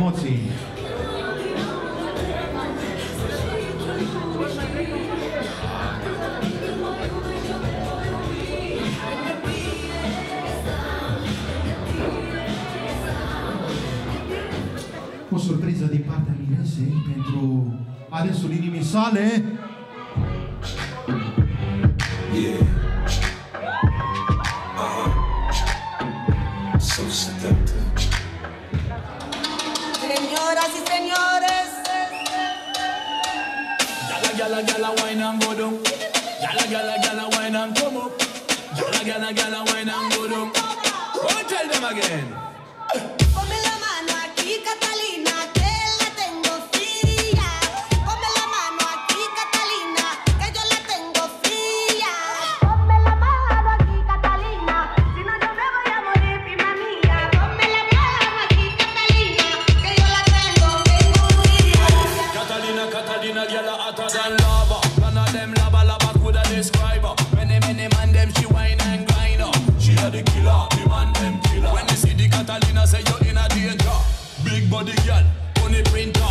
emoții. O surpriză din partea Minesei pentru alesul inimii sale. gala gala wine and go down. Gala gala gala wine and come up. Gala gala gala wine and go down. Go tell them again. Pamela Mana, Catalina. Baba coulda describe her. Many, many man them she whine and grind her. She a the killer, the man them killer. When they see the Catalina, say you're in a danger. Big body girl, on printer.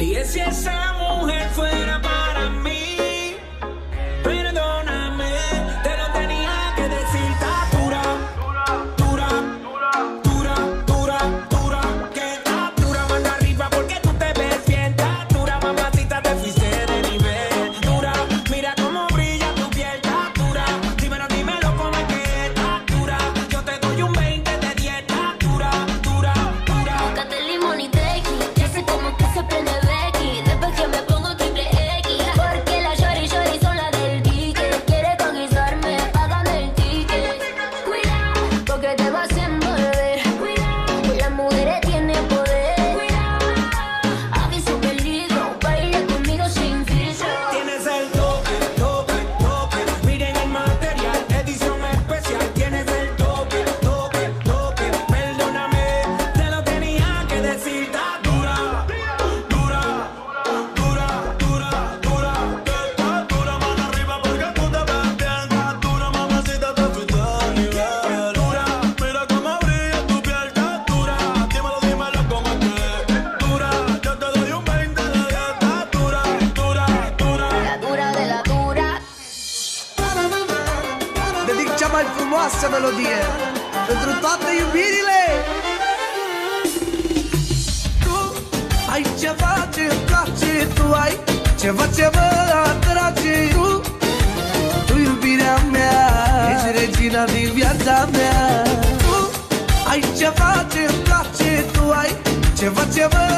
Y si esa mujer fuera mai frumoasă melodie Pentru toate iubirile. Tu ai ceva ce îmi place Tu ai ceva ce mă atrage. Tu, tu iubirea mea Ești regina din viața mea. Tu ai ceva ce îmi place Tu ai ceva ce mă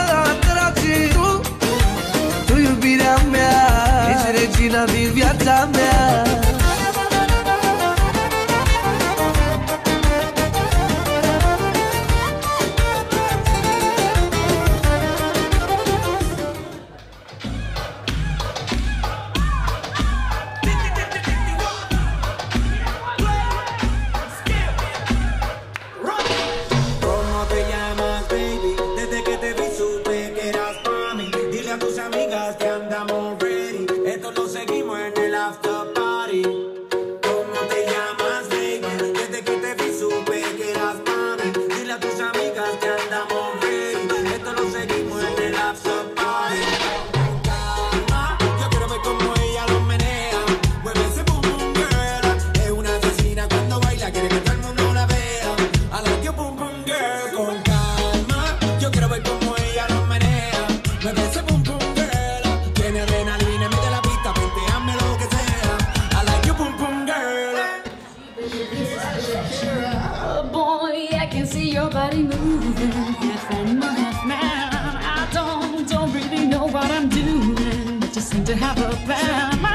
your body moving. Half animal, half man. I don't, don't really know what I'm doing. But just seem to have a plan.